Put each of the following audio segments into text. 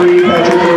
注意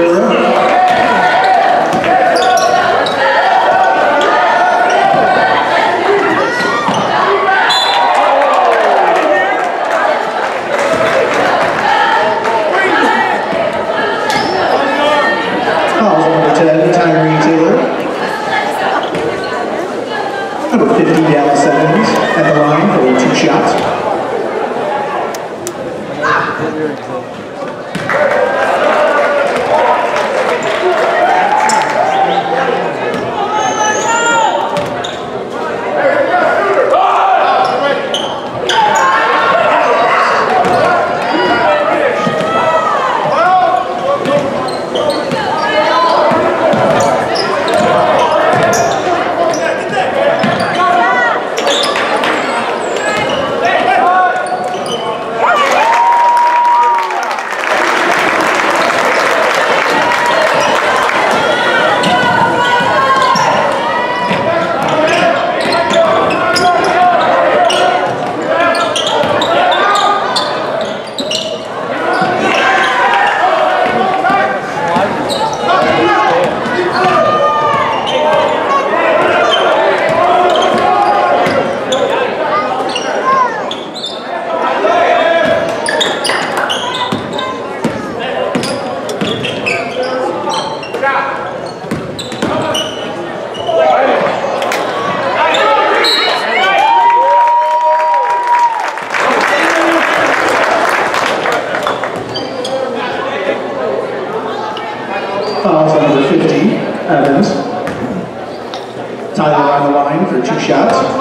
shots.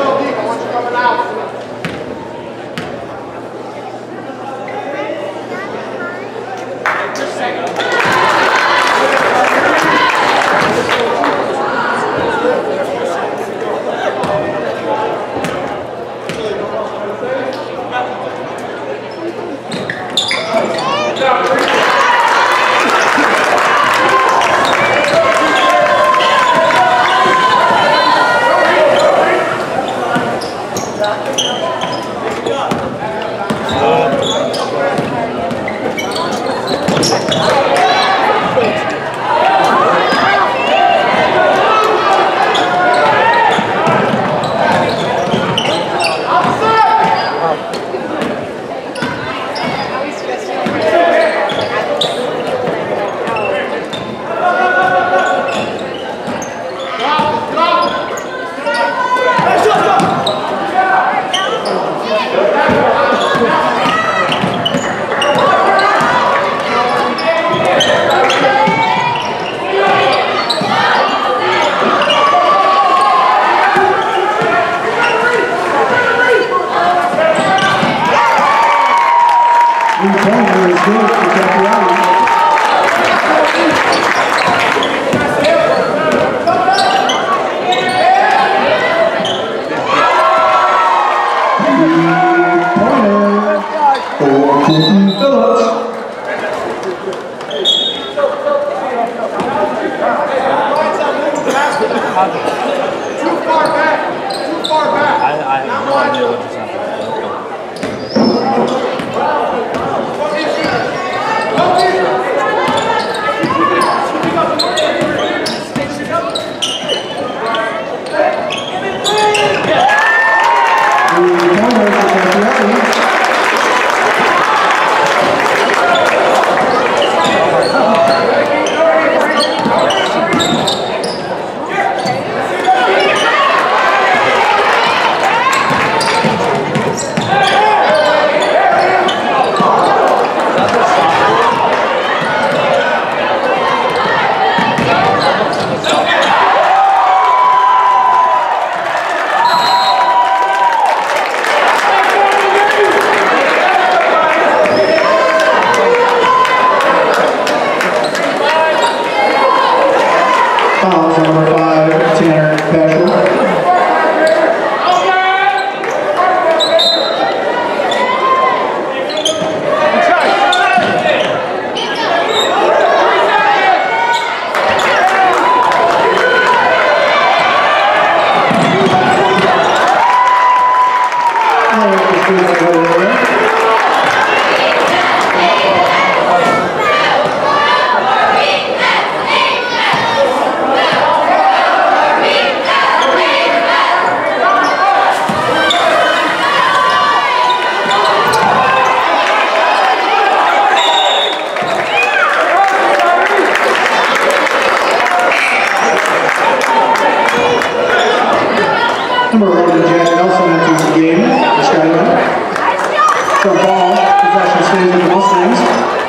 Bounds number five, Tanner Petrel. Number 11, Jack Nelson enters the game. Australia. For ball, possession stays with the Mustangs.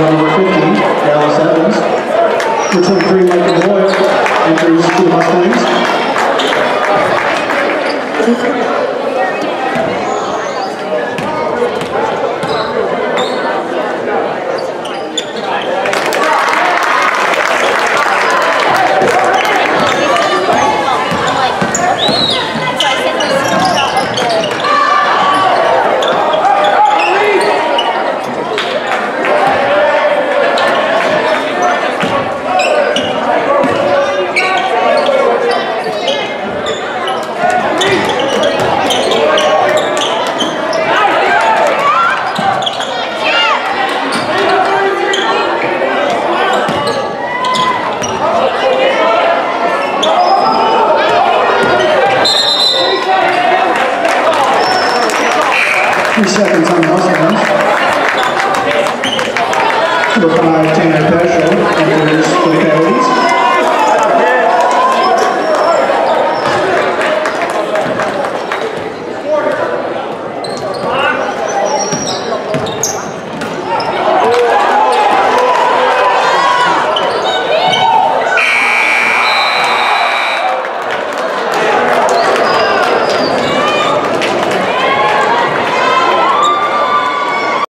Number 15, Dallas Evans. For 23, Michael